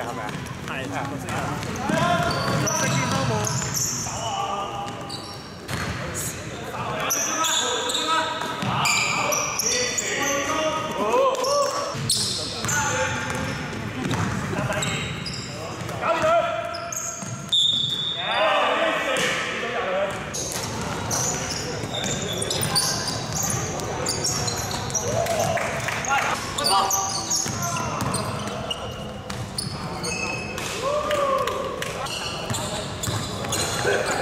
係咪啊？係綠色啊！綠色見到冇？走啊！Oh! Yeah.